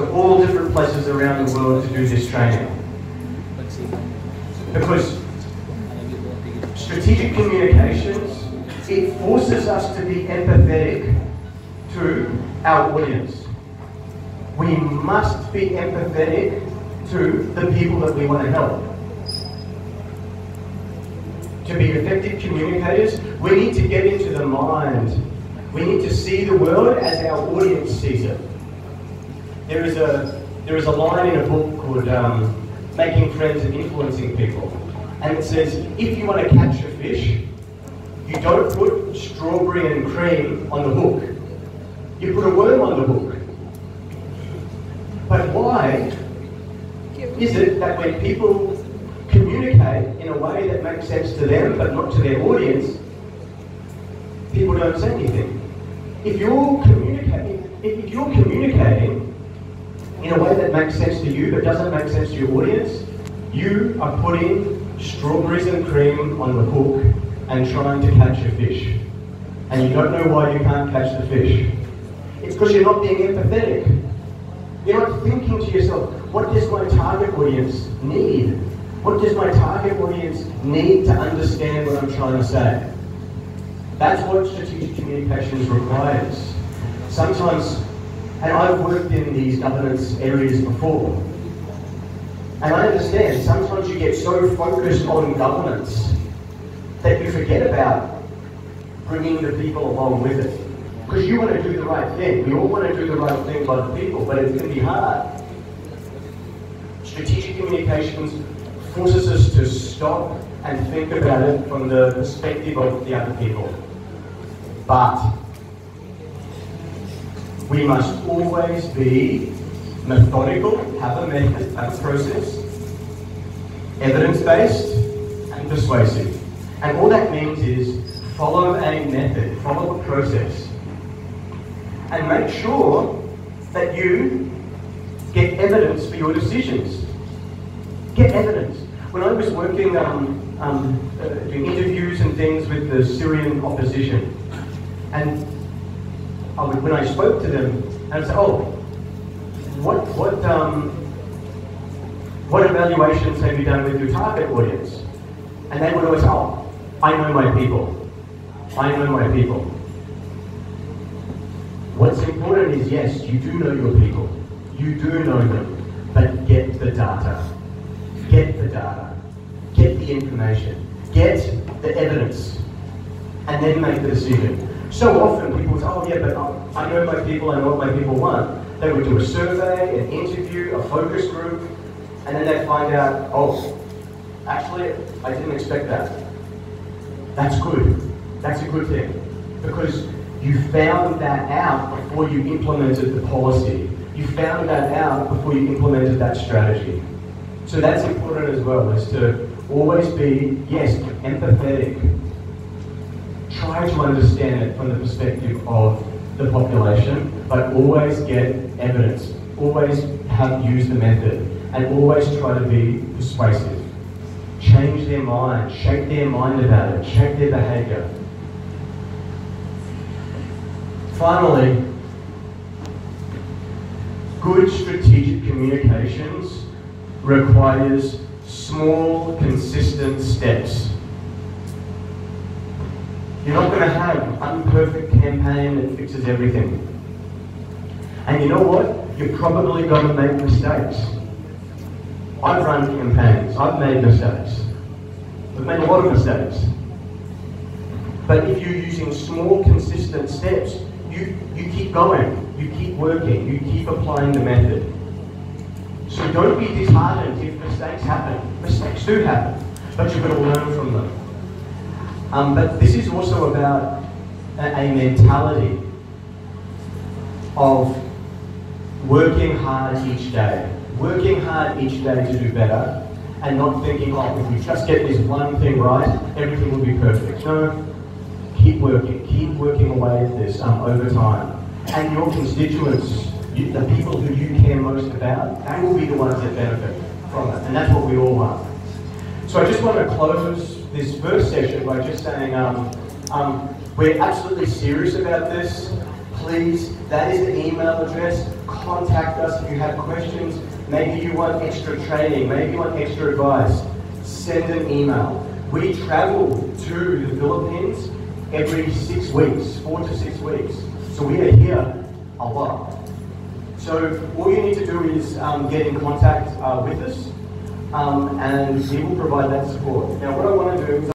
to all different places around the world to do this training. Because strategic communications, it forces us to be empathetic to our audience. We must be empathetic to the people that we want to help. To be effective communicators, we need to get into the mind. We need to see the world as our audience sees it. There is a, there is a line in a book called um, Making Friends and Influencing People. And it says, if you want to catch a fish, you don't put strawberry and cream on the hook. You put a worm on the hook. But why is it that when people communicate in a way that makes sense to them but not to their audience, people don't say anything? If you're communicating, if you're communicating in a way that makes sense to you but doesn't make sense to your audience, you are putting strawberries and cream on the hook and trying to catch a fish. And you don't know why you can't catch the fish. It's because you're not being empathetic. You're not thinking to yourself, what does my target audience need? What does my target audience need to understand what I'm trying to say? That's what strategic communications requires. Sometimes, and I've worked in these governance areas before, and I understand sometimes you get so focused on governance that you forget about bringing the people along with it. Because you want to do the right thing. We all want to do the right thing by the people, but it's going to be hard. Strategic communications forces us to stop and think about it from the perspective of the other people. But we must always be methodical, have a method, have a process, evidence-based, and persuasive. And all that means is follow a method, follow a process, and make sure that you get evidence for your decisions. Get evidence. When I was working um, um, uh, doing interviews and things with the Syrian opposition, and I when I spoke to them, I would say, "Oh, what what um, what evaluations have you done with your target audience? And they would always, oh, I know my people. I know my people. What's important is yes, you do know your people. You do know them. But get the data. Get the data. Get the information. Get the evidence. And then make the decision. So often people say, oh yeah, but I know my people, I know what my people want. They would do a survey, an interview, a focus group, and then they find out, oh, actually, I didn't expect that. That's good. That's a good thing. Because you found that out before you implemented the policy. You found that out before you implemented that strategy. So that's important as well, is to always be, yes, empathetic. Try to understand it from the perspective of the population, but always get evidence. Always have use the method, and always try to be persuasive. Change their mind, shape their mind about it, shape their behavior. Finally, good strategic communications requires small, consistent steps. You're not going to have an perfect campaign that fixes everything. And you know what? You're probably going to make mistakes. I've run campaigns. I've made mistakes. I've made a lot of mistakes. But if you're using small, consistent steps, you, you keep going. You keep working. You keep applying the method. So don't be disheartened if mistakes happen. Mistakes do happen. But you've got to learn from them. Um, but this is also about a, a mentality of working hard each day. Working hard each day to do better and not thinking, oh, if we just get this one thing right, everything will be perfect. No, keep working. Keep working away at this um, over time. And your constituents, you, the people who you care most about, they will be the ones that benefit from it. And that's what we all want. So I just want to close this first session by just saying um, um, we're absolutely serious about this. please, that is the email address. Contact us if you have questions. Maybe you want extra training, maybe you want extra advice. Send an email. We travel to the Philippines every six weeks, four to six weeks. So we are here a lot. So all you need to do is um, get in contact uh, with us um, and we will provide that support. Now what I want to do